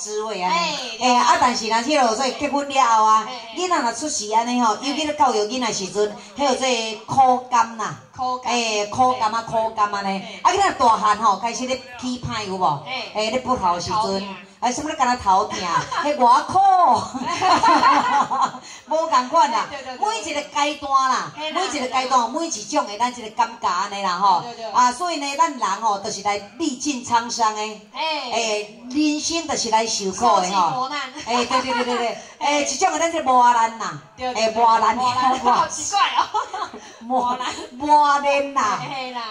滋味安尼！哎，啊，但是若迄落做结婚了后啊，囡仔若出事安尼吼，尤其咧教育囡仔时阵，迄落做苦甘啦，哎，苦甘啊，苦甘安尼，啊，今仔大汉吼，开始咧起歹有无？哎，咧不好时阵。啊，什么咧？干那头疼，迄外苦，无共款啦。每一个阶段啦，每一个阶段，每一种的咱一个感觉安尼啦吼。啊，所以呢，咱人吼，都是来历尽沧桑的。哎，人生就是来受苦的吼。哎，对对对对对。哎，一种的咱是磨难呐。哎，磨难。磨难，好奇怪哦。磨难，磨难呐。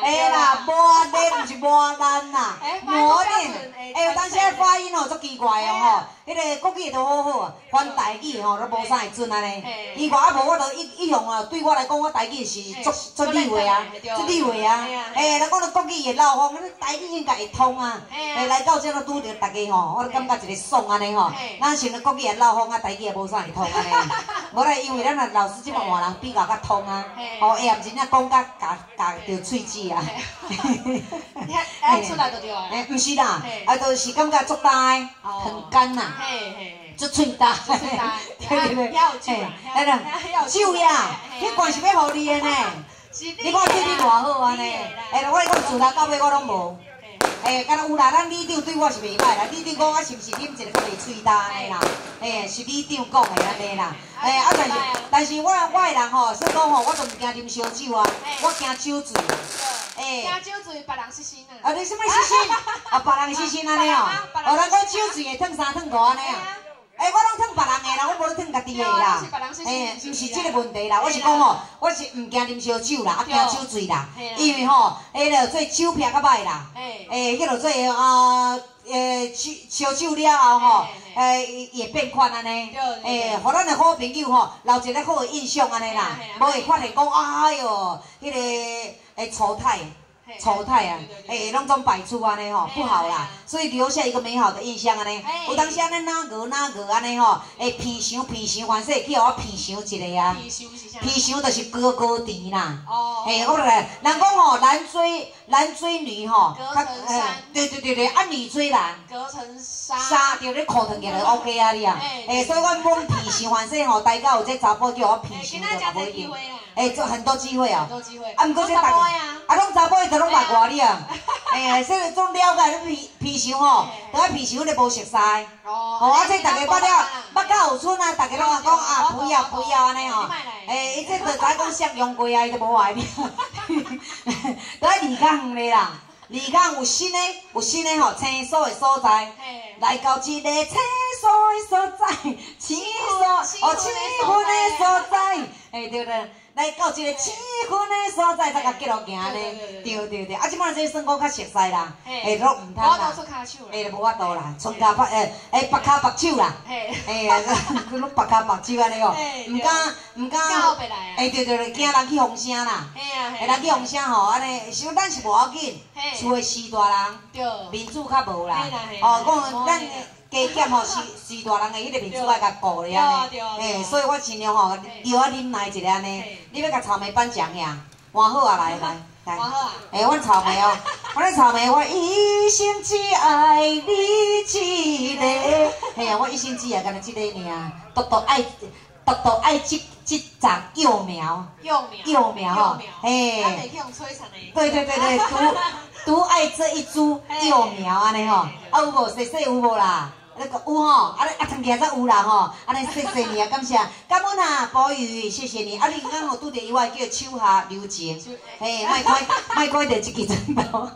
哎啦，磨难 不是磨难呐。磨 难。哎，有当时发音哦。奇怪哦吼，迄个国语都好好啊，翻台语吼都无啥会准安尼。伊话啊无，我都一一向啊，对我来讲，我台语是足足厉害啊，足厉害啊。哎，若讲到国语会漏风，那台语应该会通啊。哎，来到这都拄着大家吼，我都感觉一个爽安尼吼。咱想着国语会漏风啊，台语也无啥会通安尼。无啦，因为咱啊老师即个换人比较较通啊。哦，哎呀，真正讲甲夹夹着喙齿啊。哎，出来就对啊。哎，毋是啦，啊，都是感觉足大。很干呐，就脆大，对对 对，哎呀，酒呀，迄罐是要互你的呢，你看对你偌好安尼，哎，我讲自头到尾我拢无，哎，敢若有啦，咱李长对我是袂歹啦，李长讲我是毋是啉一个袂喙焦安尼啦，诶，是李长讲的安尼啦，诶，啊但是但是我我的人吼，说讲吼，我都毋惊啉烧酒啊，我惊酒醉。诶，惊，酒醉别人失身啊！啊，你什么失身？啊，别人失身安尼哦。哦，咱讲酒醉会烫衫烫裤安尼啊。哎，我拢烫别人诶啦，我无咧烫家己诶啦。诶，毋是即个问题啦，我是讲吼，我是毋惊啉烧酒啦，啊惊酒醉啦。因为吼，迄落做酒瓶较歹啦。哎，迄落做啊，诶，烧酒了后吼，诶，也变款安尼。诶，互咱的好朋友吼，留一个好诶印象安尼啦，无会发现讲，哎哟，迄个。诶，丑态，丑态啊，哎，拢总摆出安尼吼，不好啦，所以留下一个美好的印象安尼。有当时安尼哪个哪个安尼吼，诶，偏想偏想，凡说去互我偏想一个啊。偏想就是高高甜啦。哦。嘿，我来，人讲吼，男追男追女吼，隔层山。对对对对，啊女追男。隔层纱。纱，着咧裤脱起来 OK 啊你啊。哎，所以我讲偏想，凡说吼，大家有这查甫叫我偏想就查甫一点。诶，做很多机会啊！很多机会。啊，毋过这大，啊，拢查甫拢捌我你啊！哎呀，说个总了解，你皮皮箱吼，都爱皮箱你无熟悉。哦。好啊，这大家捌了，捌到后村啊，大家拢讲啊，不要不要安尼吼。哎，伊这就知讲适用过啊，伊就无爱你。都爱离开远的啦，离开有新的，有新的吼，清扫的所在。来到一个清扫的所在，清扫哦，清分的所在。哎，对对。来到一个气氛的所在，才甲结落行呢。对对对，啊，即摆这算讲较熟悉啦。哎，都唔通啦。哎，无法度啦，春家拍诶，哎，白卡白手啦。哎，佮 拢白卡白手安尼哦。唔敢唔敢。哎，对对对，惊人去风声啦。哎，人去风声吼，安尼，想咱是无要紧，厝诶四大人，面子较无啦。哦，讲咱。加减吼是是大人的迄个面子来甲顾咧安尼，嘿，所以我尽量吼留啊恁来一下安尼，你要甲草莓颁奖呀？换好啊，来来 来，换好啊！哎，阮草莓哦，我咧草莓，我一生只爱你一个，嘿啊，我一生只爱干那即个尔，独独爱独独爱即即丛幼苗，幼苗，幼苗吼，嘿，对对对对，独独爱这一株幼苗安尼吼，啊有无？细细有无啦？那个有吼，啊，啊，听起来才有啦吼，安，尼谢谢你啊，感谢，感恩啊，宝玉，谢谢你，啊，你刚好拄着意外，叫手下留情，嘿，卖开，卖开着一支针刀。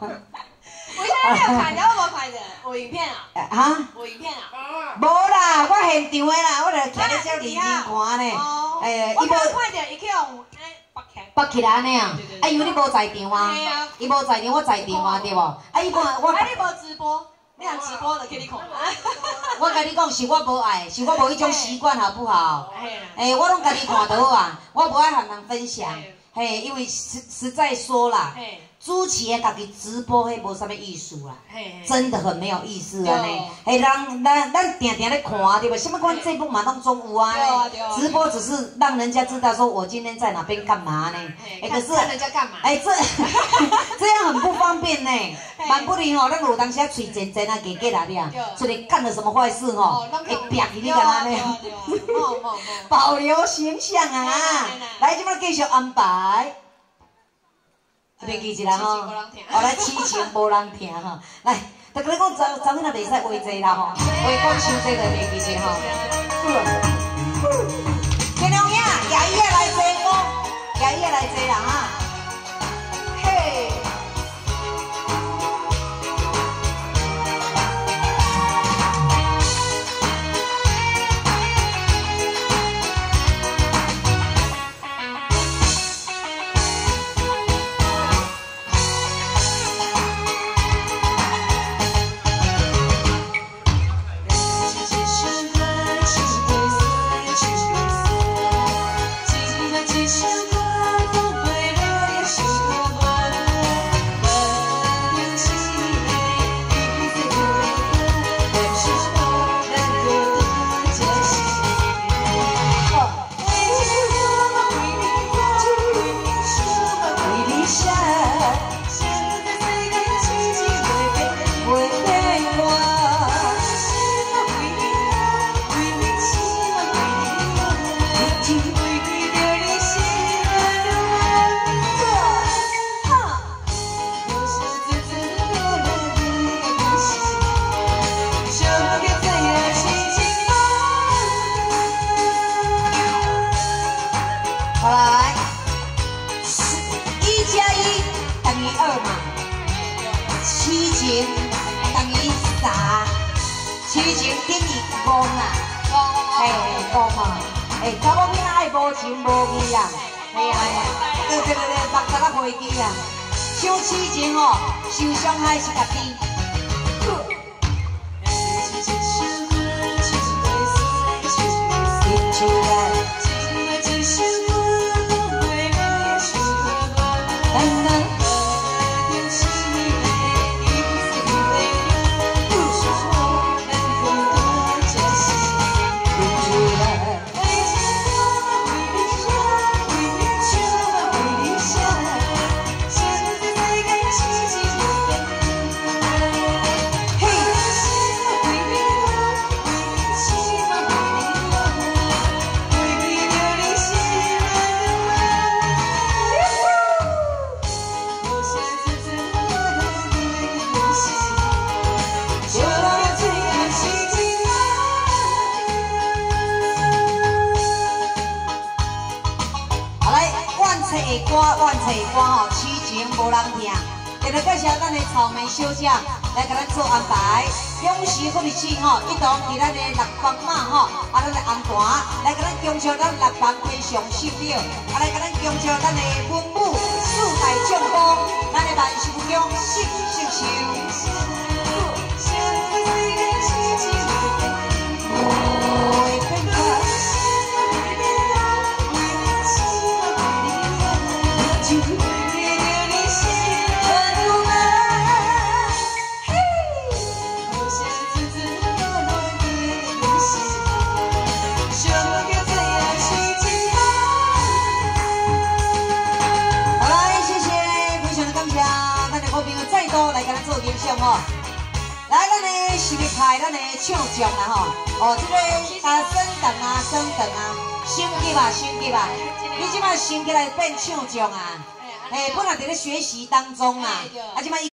我现在没有看到，我无看着，有影片啊？哈？有影片啊？无啦，我现场的啦，我著徛咧遮认真看呢。哦。哎，我无看着，伊去用拔起，拔起来安尼啊？啊，因为你无在场啊。系啊。伊无在场，我在场啊，对无？啊，伊无我。啊，你无直播？你想直播就给你看。我跟你讲，是我无爱，是我无迄种习惯，好不好？哎，我拢家己看好啊，我无爱和人分享。嘿，因为实实在说啦，主持的家己直播，迄无啥物意思啦，真的很没有意思啊！呢，嘿，人咱咱定定咧看对不？什么款节目嘛拢总有啊！直播只是让人家知道说我今天在哪边干嘛呢？哎，可是人家干嘛？哎，这 这样很不方便呢。蛮不灵吼，咱有当时啊嘴尖尖啊，给给哪里啊？出来干了什么坏事吼？会憋起你干嘛呢？保留形象啊！来，今麦继续安排。别记一啦吼，哦来痴情无人听吼，来，逐个 讲昨昨天也袂使话济啦吼，话讲伤济就别记一吼。等于三，七情等于五啊，嘿，无嘛，哎，查某囡仔爱无情无义啊，嘿啊，对对对对，目屎啊飞机啊，抢七情哦，受伤害是家己。歌万岁歌吼，痴情无人听。今日介绍咱的草莓小姐来给咱做安排。恭喜福利庆吼，一同伫咱的六方嘛吼，啊咱的安团来给咱恭祝咱六方天上寿表，啊来给咱恭祝咱的文武四大将功，咱的万寿宫寿寿寿。哦，来，咱的是日派，咱的唱将啦吼。哦，这个啊，升等啊，升等啊，升级啊，升级啊。你即摆升级来变唱将啊？哎，本来伫咧学习当中啊，啊，即摆。